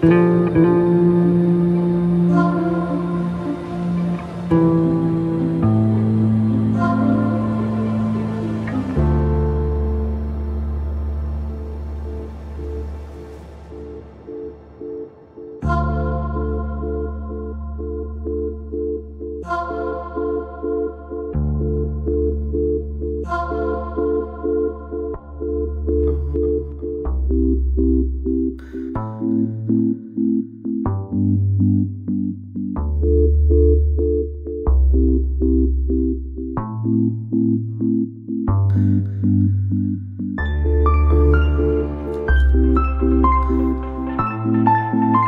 Música